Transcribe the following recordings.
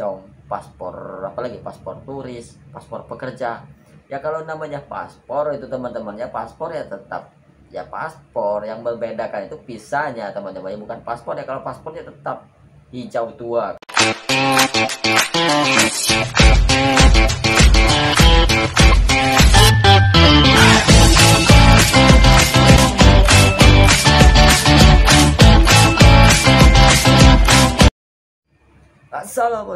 pelancong paspor apalagi paspor turis paspor pekerja. Ya kalau namanya paspor itu teman-teman ya paspor ya tetap ya paspor. Yang membedakan itu pisahnya teman-teman bukan paspor. Ya kalau paspor ya tetap hijau tua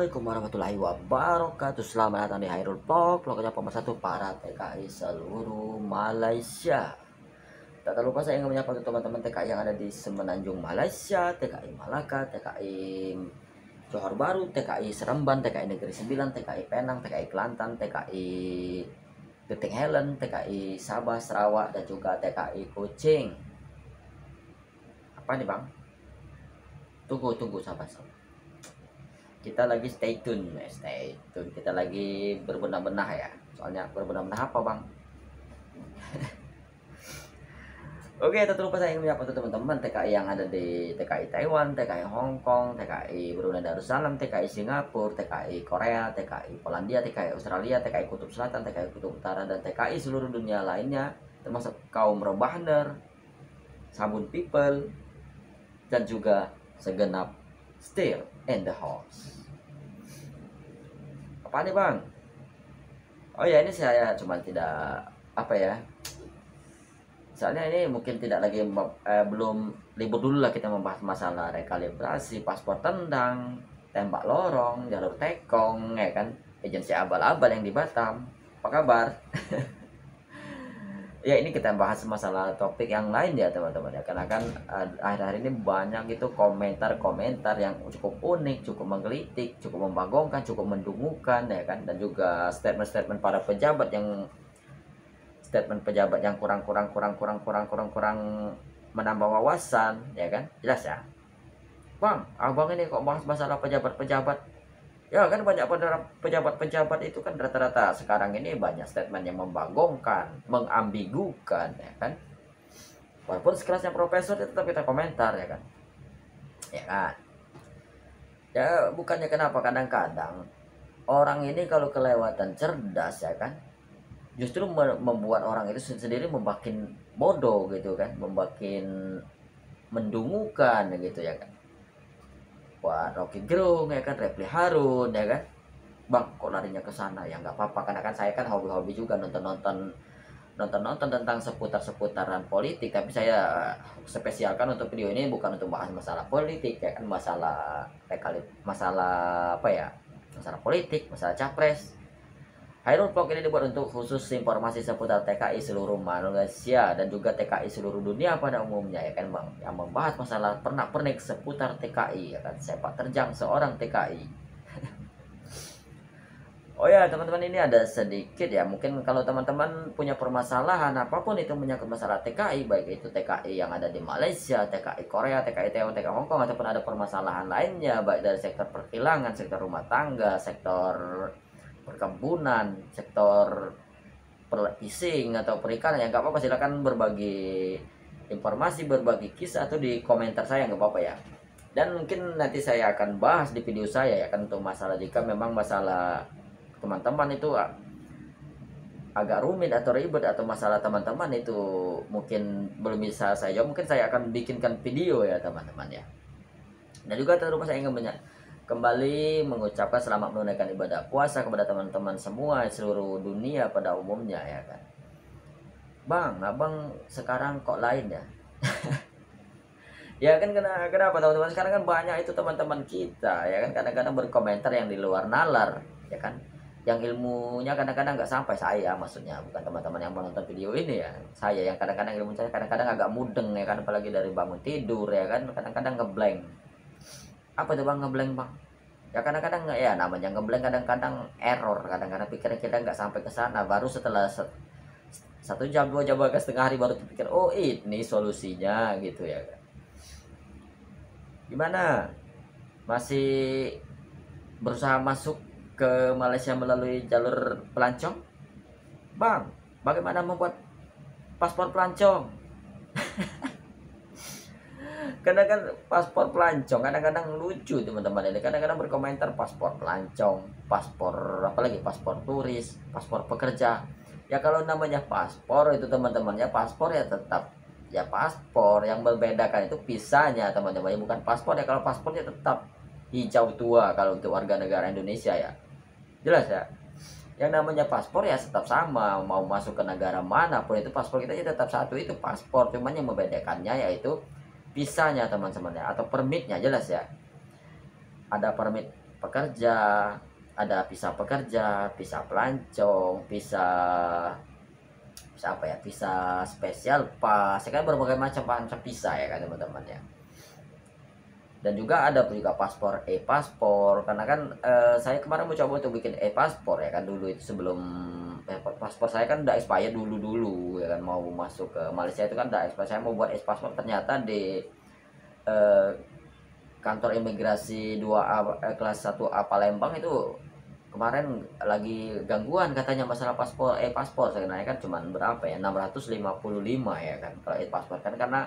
Assalamualaikum warahmatullahi wabarakatuh Selamat datang di Hairul Vlog Vlognya pemersatu para TKI seluruh Malaysia Tak lupa saya ingin menyapa teman-teman TKI yang ada di Semenanjung Malaysia TKI Malaka, TKI Johor Baru, TKI Seremban, TKI Negeri Sembilan, TKI Penang, TKI Kelantan, TKI Genting Helen, TKI Sabah, Sarawak, dan juga TKI Kucing Apa nih bang? Tunggu, tunggu sahabat-sahabat kita lagi stay tune ya stay tune kita lagi berbenah-benah ya soalnya berbenah-benah apa bang Oke, tak lupa saya ingin menyapa teman-teman TKI yang ada di TKI Taiwan, TKI Hong Kong, TKI Brunei Darussalam, TKI Singapura, TKI Korea, TKI Polandia, TKI Australia, TKI Kutub Selatan, TKI Kutub Utara, dan TKI seluruh dunia lainnya, termasuk kaum Rebahner, Sabun People, dan juga segenap Still in the House apa nih bang? Oh ya ini saya cuma tidak apa ya? Soalnya ini mungkin tidak lagi eh, belum libur dulu lah kita membahas masalah rekalibrasi paspor tendang tembak lorong jalur tekong ya kan? Agensi abal-abal yang di Batam. Apa kabar ya ini kita bahas masalah topik yang lain ya teman-teman ya. Karena kan uh, akhir-akhir ini banyak gitu komentar-komentar yang cukup unik cukup menggelitik cukup membagongkan cukup mendungukan ya kan? Dan juga statement-statement para pejabat yang statement pejabat yang kurang-kurang kurang-kurang kurang-kurang kurang menambah wawasan ya kan? Jelas ya? Bang abang ini kok bahas masalah pejabat-pejabat ya kan banyak pejabat-pejabat itu kan rata-rata sekarang ini banyak statement yang membagongkan, mengambigukan ya kan. Walaupun sekelasnya profesor tetap kita komentar ya kan. Ya kan. Ya bukannya kenapa kadang-kadang orang ini kalau kelewatan cerdas ya kan justru membuat orang itu sendiri membakin bodoh gitu kan, membakin mendungukan gitu ya kan buat Rocky Gerung ya kan Repli Harun ya kan. Bang kok larinya ke sana? Ya nggak apa-apa karena kan saya kan hobi-hobi juga nonton-nonton nonton-nonton tentang seputar-seputaran politik. Tapi saya spesialkan untuk video ini bukan untuk bahas masalah politik ya kan masalah masalah apa ya? Masalah politik masalah capres Hairul Vlog ini dibuat untuk khusus informasi seputar TKI seluruh Malaysia dan juga TKI seluruh dunia pada umumnya ya kan Bang? Yang membahas masalah pernak-pernik seputar TKI ya kan? Sepak terjang seorang TKI. oh ya teman-teman ini ada sedikit ya. Mungkin kalau teman-teman punya permasalahan apa pun itu menyangkut masalah TKI baik itu TKI yang ada di Malaysia, TKI Korea, TKI Taiwan, TKI Hongkong ataupun ada permasalahan lainnya baik dari sektor perkilangan, sektor rumah tangga, sektor perkebunan, sektor fishing atau perikanan ya nggak apa-apa. Silakan berbagi informasi berbagi kisah atau di komentar saya nggak apa-apa ya. Dan mungkin nanti saya akan bahas di video saya ya kan untuk masalah jika memang masalah teman-teman itu agak rumit atau ribet atau masalah teman-teman itu mungkin belum bisa saya mungkin saya akan bikinkan video ya teman-teman ya. Dan juga terus saya ingin banyak kembali mengucapkan selamat menunaikan ibadah puasa kepada teman-teman semua seluruh dunia pada umumnya ya kan? Bang abang sekarang kok lain ya? Ya kan kenapa, kenapa teman-teman? Sekarang kan banyak itu teman-teman kita ya kan? Kadang-kadang berkomentar yang di luar nalar ya kan? Yang ilmunya kadang-kadang nggak sampai saya maksudnya bukan teman-teman yang menonton video ini ya. Saya yang kadang-kadang ilmu saya kadang-kadang agak mudeng ya kan? Apalagi dari bangun tidur ya kan? Kadang-kadang ngeblank apa tuh bang? Ngeblank bang? Ya kadang-kadang nggak ya namanya ngeblank kadang-kadang error. Kadang-kadang pikiran kita nggak sampai ke sana. Baru setelah set, satu jam dua jam bahkan setengah hari baru terpikir oh ini solusinya gitu ya. Gimana? Masih berusaha masuk ke Malaysia melalui jalur pelancong? Bang bagaimana membuat paspor pelancong kadang kan paspor pelancong kadang-kadang lucu teman-teman ini. Kadang-kadang berkomentar paspor pelancong paspor apalagi paspor turis paspor pekerja. Ya kalau namanya paspor itu teman-teman ya paspor ya tetap ya paspor. Yang membedakan itu pisahnya teman-teman ya bukan paspor. Ya kalau paspornya tetap hijau tua kalau untuk warga negara Indonesia ya. Jelas ya? Yang namanya paspor ya tetap sama mau masuk ke negara mana pun itu paspor kita ya tetap satu. Itu paspor cuman yang membedakannya yaitu visanya teman-teman ya. Atau permitnya jelas ya. Ada permit pekerja ada visa pekerja visa pelancong visa visa apa ya? Visa spesial pas. Ya kan berbagai macam macam visa ya kan teman-teman ya. Dan juga ada juga paspor e-paspor. Karena kan eh, saya kemarin mau coba untuk bikin e-paspor ya kan dulu itu sebelum paspor saya kan udah expired dulu dulu ya kan mau masuk ke Malaysia itu kan udah expired saya mau buat e-paspor ternyata di eh, kantor imigrasi 2A eh, kelas 1A Palembang itu kemarin lagi gangguan katanya masalah paspor e-paspor saya kan cuma berapa ya? 655 ya kan kalau e-paspor kan. Karena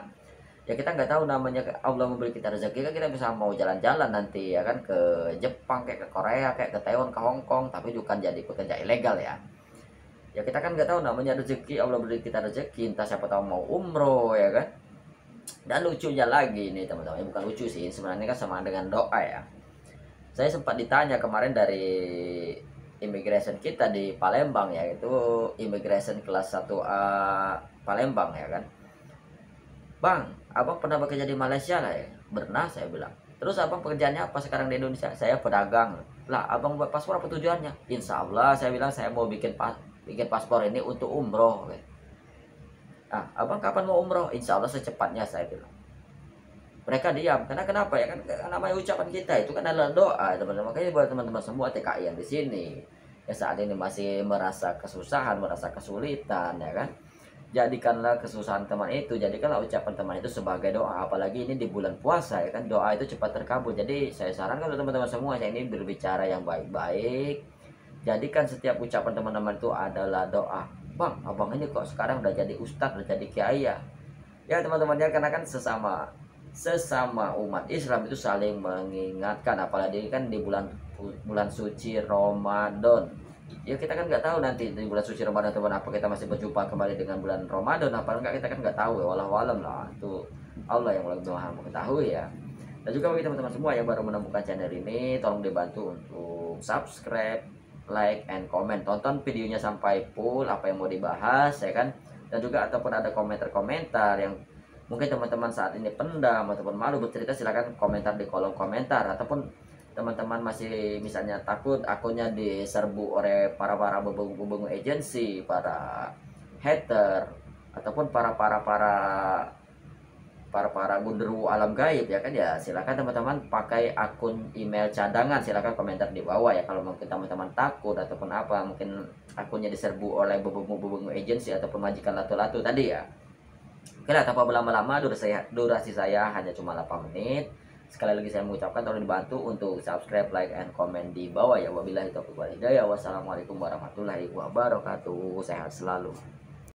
ya kita nggak tahu namanya Allah memberi kita rezeki kan kita bisa mau jalan-jalan nanti ya kan ke Jepang kayak ke Korea kayak ke Taiwan ke Hong Kong tapi bukan jadi pekerja ilegal ya ya kita kan nggak tahu namanya rezeki Allah beri kita rezeki entah siapa tahu mau umroh ya kan dan lucunya lagi nih teman-teman bukan lucu sih sebenarnya kan sama dengan doa ya saya sempat ditanya kemarin dari immigration kita di Palembang ya itu immigration kelas 1A Palembang ya kan Bang, abang pernah bekerja di Malaysia lah ya? Pernah saya bilang. Terus abang pekerjaannya apa sekarang di Indonesia? Saya pedagang. Lah, abang buat paspor apa tujuannya? Insya Allah saya bilang saya mau bikin bikin paspor ini untuk umroh. Ah, abang kapan mau umroh? Insya Allah secepatnya saya bilang. Mereka diam. Karena kenapa ya? Kan namanya ucapan kita itu kan adalah doa, teman-teman. Makanya buat teman-teman semua TKI yang di sini ya saat ini masih merasa kesusahan, merasa kesulitan, ya kan? jadikanlah kesusahan teman itu jadikanlah ucapan teman itu sebagai doa apalagi ini di bulan puasa ya kan doa itu cepat terkabul jadi saya sarankan untuk teman-teman semua yang ini berbicara yang baik-baik jadikan setiap ucapan teman-teman itu adalah doa. Bang abang ini kok sekarang udah jadi ustadz udah jadi kiai ya? Ya teman-teman ya karena kan sesama sesama umat Islam itu saling mengingatkan. Apalagi kan di bulan bulan suci Ramadan. Ya kita kan nggak tahu nanti di bulan suci Ramadan atau apa kita masih berjumpa kembali dengan bulan Ramadan. Apa enggak kita kan nggak tahu ya. Walau alam lah. Itu Allah yang lebih maha mengetahui ya. Dan juga bagi teman-teman semua yang baru menemukan channel ini tolong dibantu untuk subscribe like and comment. Tonton videonya sampai full apa yang mau dibahas ya kan? Dan juga ataupun ada komentar-komentar yang mungkin teman-teman saat ini pendam ataupun malu bercerita silahkan komentar di kolom komentar. Ataupun teman-teman masih misalnya takut akunnya diserbu oleh para para bebung-bebung agensi, para hater ataupun para para para para para gunderu alam gaib ya kan ya silakan teman-teman pakai akun email cadangan silakan komentar di bawah ya kalau mungkin teman-teman takut ataupun apa mungkin akunnya diserbu oleh bebung-bebung agensi ataupun majikan latu-latu tadi ya oke lah tanpa berlama-lama durasi durasi saya hanya cuma 8 menit Sekali lagi saya mengucapkan tolong dibantu untuk subscribe, like, and comment di bawah ya. Wabillahi taufiq wal hidayah. Wassalamualaikum warahmatullahi wabarakatuh. Sehat selalu.